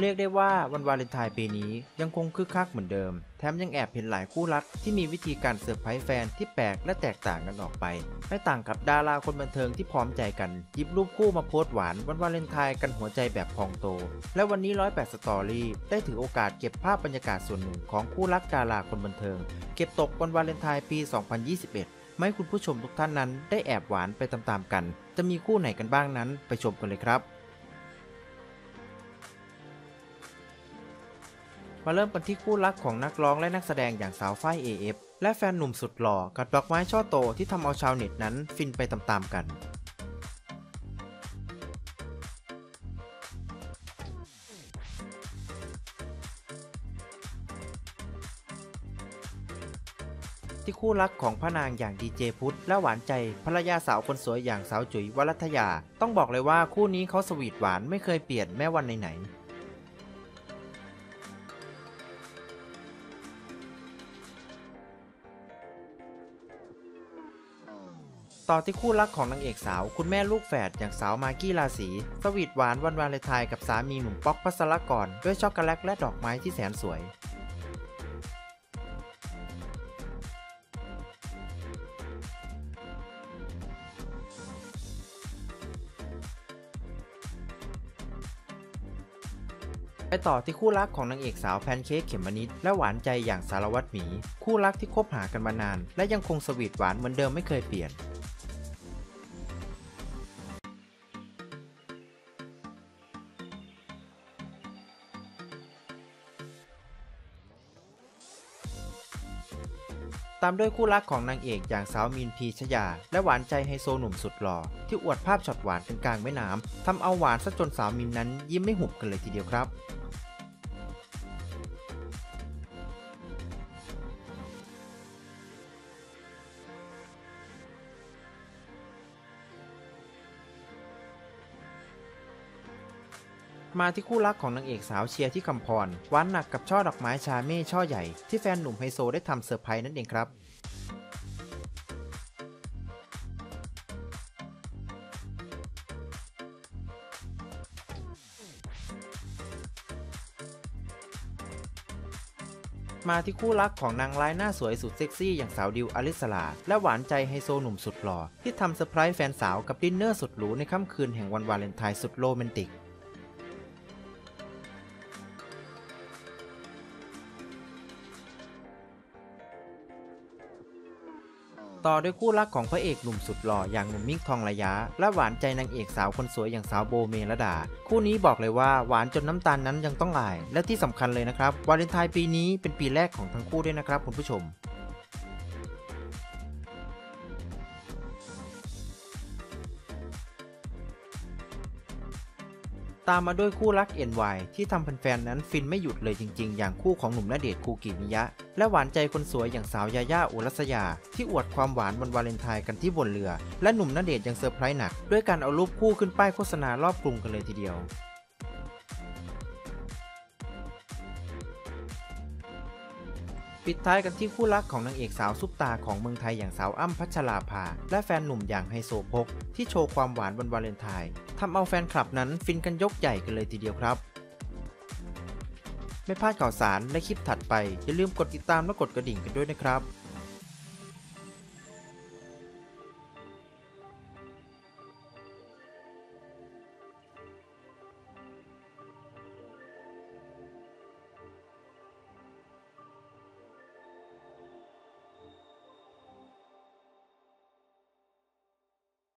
เรียกได้ว่าวันวาเลนไทน์ปีนี้ยังคงคึกคักเหมือนเดิม แถมยังแอบเห็นหลายคู่รักที่มีวิธีการเซอร์ไพรส์แฟนที่แปลกและแตกต่างกันออกไป ไม่ต่างกับดาราคนบันเทิงที่พร้อมใจกันหยิบรูปคู่มาโพสต์หวานวันวาเลนไทน์กันหัวใจแบบพองโต และวันนี้108สตอรี่ได้ถือโอกาสเก็บภาพบรรยากาศส่วนหนึ่งของคู่รักดาราคนบันเทิง เก็บตกวันวาเลนไทน์ปี 2021 ให้คุณผู้ชมทุกท่านนั้นได้แอบหวานไปตามๆกัน จะมีคู่ไหนกันบ้างนั้นไปชมกันเลยครับ มาเริ่มกันที่คู่รักของนักร้องและนักแสดงอย่างสาวฝ้าย AF และแฟนหนุ่มสุดหล่อกับดอกไม้ช่อโตที่ทำเอาชาวเน็ตนั้นฟินไปตามๆกัน ที่คู่รักของพระนางอย่างดีเจพุทธและหวานใจภรรยาสาวคนสวยอย่างสาวจุ๋ยวรัตยา ต้องบอกเลยว่าคู่นี้เขาสวีทหวานไม่เคยเปลี่ยนแม้วันไหนๆ ต่อที่คู่รักของนางเอกสาว คุณแม่ลูกแฝดอย่างสาวมากกี้ราศีสวีทหวานวันวาเลนไทน์กับสามีหนุ่มป๊อกพัสรกรด้วยช็อกโกแลตและดอกไม้ที่แสนสวยไปต่อที่คู่รักของนางเอกสาวแพนเค้กเขมมนิดและหวานใจอย่างสารวัตรหมี คู่รักที่คบหากันมานาน และยังคงสวีทหวานเหมือนเดิมไม่เคยเปลี่ยน ตามด้วยคู่รักของนางเอกอย่างสาวมีนพีชยา และหวานใจไฮโซหนุ่มสุดหล่อที่อวดภาพช็อตหวานกันกลางแม่น้ำทำเอาหวานซะจนสาวมินนั้นยิ้มไม่หุบกันเลยทีเดียวครับ มาที่คู่รักของนางเอกสาวเชียร์ฑิฆัมพรหวานหนักกับช่อดอกไม้ชาเม่ช่อใหญ่ที่แฟนหนุ่มไฮโซได้ทำเซอร์ไพรส์นั่นเองครับมาที่คู่รักของนางร้ายหน้าสวยสุดเซ็กซี่อย่างสาวดิวอริสรา และหวานใจไฮโซหนุ่มสุดหล่อ ที่ทำเซอร์ไพรส์แฟนสาวกับดินเนอร์สุดหรูในค่ำคืนแห่งวันวาเลนไทน์สุดโรแมนติก ต่อด้วยคู่รักของพระเอกหนุ่มสุดหล่ออย่างหนุ่มมิกค์ทองระย้า และหวานใจนางเอกสาวคนสวยอย่างสาวโบว์เมลดา คู่นี้บอกเลยว่าหวานจนน้ำตาลนั้นยังต้องอาย และที่สำคัญเลยนะครับวาเลนไทน์ปีนี้เป็นปีแรกของทั้งคู่ด้วยนะครับคุณผู้ชม ตามมาด้วยคู่รัก NY ที่ทำแฟนๆนั้นฟินไม่หยุดเลยจริงๆ อย่างคู่ของหนุ่มณเดชน์คูกิมิยะ และหวานใจคนสวยอย่างสาวยาย่าอุรัสยา ที่อวดความหวานวันวาเลนไทน์กันที่บนเรือ และหนุ่มณเดชน์ยังเซอร์ไพรส์หนัก ด้วยการเอารูปคู่ขึ้นป้ายโฆษณารอบกรุงกันเลยทีเดียว ปิดท้ายกันที่คู่รักของนางเอกสาวซุปตาร์ของเมืองไทยอย่างสาวอั้มพัชราภา และแฟนหนุ่มอย่างไฮโซพก ที่โชว์ความหวานวันวาเลนไทน์ทำเอาแฟนคลับนั้นฟินกันยกใหญ่กันเลยทีเดียวครับ ไม่พลาดข่าวสารและคลิปถัดไป อย่าลืมกดติดตามและกดกระดิ่งกันด้วยนะครับ